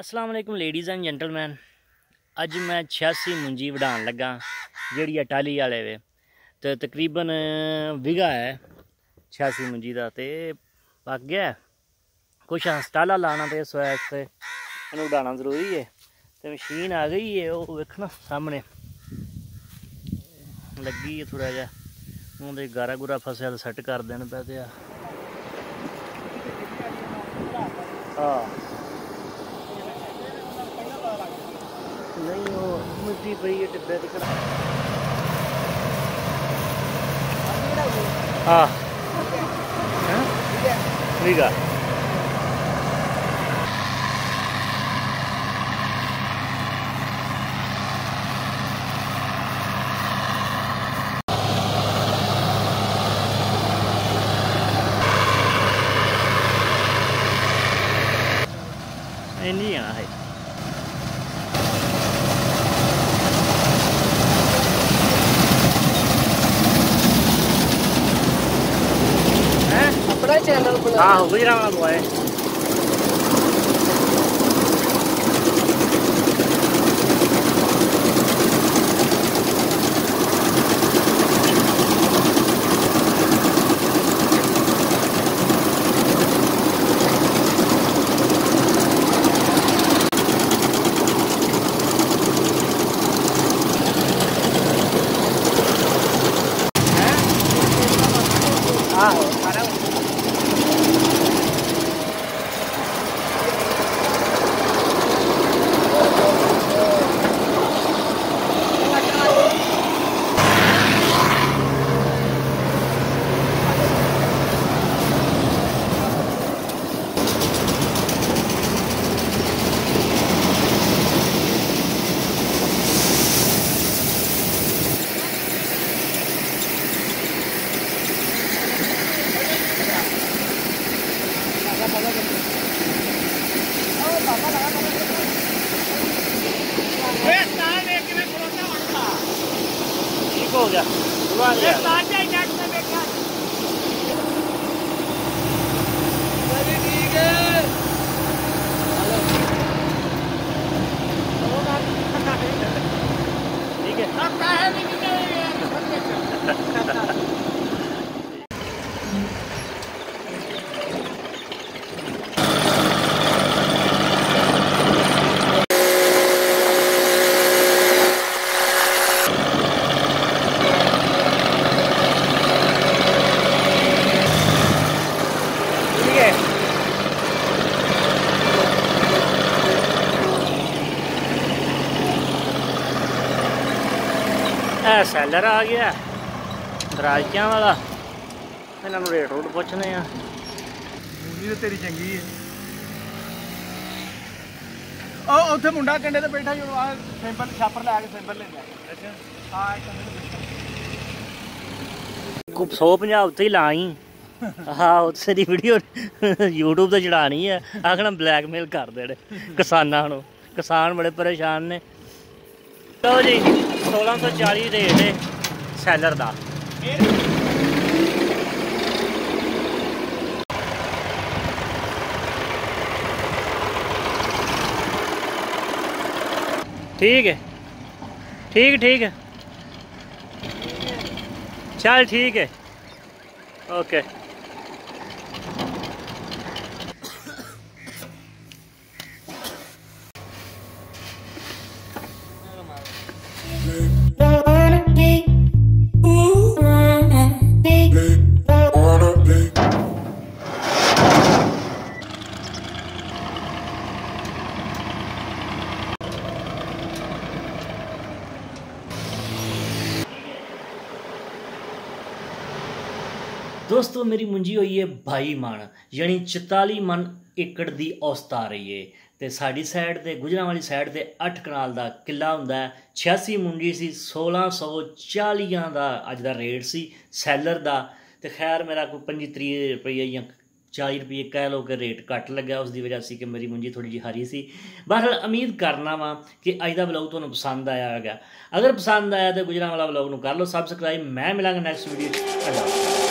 Islam ਅਲੈਕੁਮ ladies and gentleman ਅੱਜ ਮੈਂ 86 ਮੁੰਜੀ ਵਢਾਉਣ ਲੱਗਾ, ਜਿਹੜੀ ਅਟਾਲੀ ਵਾਲੇ ਵੇ। ਤੇ ਤਕਰੀਬਨ ਵਿਗਾ ਹੈ 86 ਮੁੰਜੀ ਦਾ ਤੇ ਪੱਕ ਗਿਆ ਕੁਛ ਹਸਟਾਲਾ ਲਾਣਾ ਤੇ ਇਸ ਵਾਸਤੇ ਇਹਨੂੰ ਵਢਾਉਣਾ ਜ਼ਰੂਰੀ ਹੈ। ਤੇ ਮਸ਼ੀਨ ਆ ਗਈ ਹੈ, ਉਹ ਵੇਖਣਾ ਸਾਹਮਣੇ। ਲੱਗੀ ਹੈ ਥੋੜਾ ਜਿਹਾ। ਉਹਦੇ ਗਾਰਾ ਗੁਰਾ ਫਸਿਆ ਤਾਂ ਸੈੱਟ ਕਰ ਦੇਣ ਪੈ ਤੇ ਆ। ਹਾਂ। ਨਹੀਂ ਉਹ ਮਿੱਟੀ ਪਈ ਹੈ ਟਿੱਬੇ ਤੇ ਕਿਹੜਾ ਹਾਂ ਹਾਂ ਠੀਕ ਆ ਇੰਨੀ Ah, lead on the way. ਠੀਕ ਹੋ ਗਿਆ ਦੁਆ ਗਿਆ ਠੀਕ ਹੈ ਠੀਕ ਹੈ ਇਹ ਸੈਲਰ ਆ ਗਿਆ। ਦਰਾਜਿਆਂ ਵਾਲਾ। ਇਹਨਾਂ ਨੂੰ ਰੇਟ ਰੂਟ ਪੁੱਛਨੇ ਆ। ਮੂਵੀ ਤੇ ਤੇਰੀ ਚੰਗੀ ਹੈ ਉਹ ਉੱਥੇ ਮੁੰਡਾ ਕੰਡੇ ਤੇ ਬੈਠਾ ਜੋ ਆ ਸਿੰਪਲ ਛਾਪਰ ਲੈ ਕੇ ਸਿੰਪਲ ਲੈਂਦਾ। ਅੱਛਾ। ਹਾਂ ਕੰਡੇ ਤੇ ਬੈਠਾ। ਕੁ 150 ਉੱਤੇ ਹੀ ਲਾਈ। ਹਾਂ ਉੱਥੇ ਦੀ ਵੀਡੀਓ YouTube ਤੇ ਚੜਾਣੀ ਹੈ ਆਖਣਾ ਬਲੈਕਮੇਲ ਕਰ ਦੇਣੇ ਕਿਸਾਨਾਂ ਨੂੰ। ਕਿਸਾਨ ਬੜੇ ਪਰੇਸ਼ਾਨ ਨੇ। ਲਓ ਜੀ। 1640 ਰੇਟ ਹੈ ਸੈਲਰ ਦਾ ठीक है ठीक ठीक है चल ठीक है ओके ਦੋਸਤੋ, ਮੇਰੀ ਮੁੰਜੀ ਹੋਈ ਹੈ 22 ਮਣ ਯਾਨੀ 44 ਮਣ ਏਕੜ ਦੀ ਔਸਤ ਆ ਰਹੀ ਹੈ ਤੇ ਸਾਡੀ ਸਾਈਡ ਤੇ ਗੁਜਰਾਂ ਵਾਲੀ ਸਾਈਡ ਤੇ 8 ਕਨਾਲ ਦਾ ਕਿੱਲਾ ਹੁੰਦਾ ਹੈ। 86 ਮੁੰਜੀ ਸੀ 1640 ਦਾ ਅੱਜ ਦਾ ਰੇਟ ਸੀ, ਸੈਲਰ ਦਾ। ਤੇ ਖੈਰ, ਮੇਰਾ ਕੋਈ 25 30 ਰੁਪਏ ਜਾਂ 40 ਰੁਪਏ ਕਹਿ ਲੋ ਕਿ ਰੇਟ ਘੱਟ ਲੱਗਾ ਉਸ ਦੀ ਵਜ੍ਹਾ ਸੀ ਕਿ ਮੇਰੀ ਮੁੰਜੀ ਥੋੜੀ ਜਿਹੀ ਹਰੀ ਸੀ। ਬਹਰਹਾਲ, ਉਮੀਦ ਕਰਨਾ ਵਾ ਕਿ ਅੱਜ ਦਾ ਵਲੌਗ ਤੁਹਾਨੂੰ ਪਸੰਦ ਆਇਆ ਹੋਵੇਗਾ। ਅਗਰ ਪਸੰਦ ਆਇਆ ਤਾਂ ਗੁਜਰਾਂ ਵਾਲਾ ਵਲੌਗ ਨੂੰ ਕਰ ਲਓ ਸਬਸਕ੍ਰਾਈਬ ਮੈਂ ਮਿਲਾਂਗਾ ਨੈਕਸਟ ਵੀਡੀਓ 'ਚ।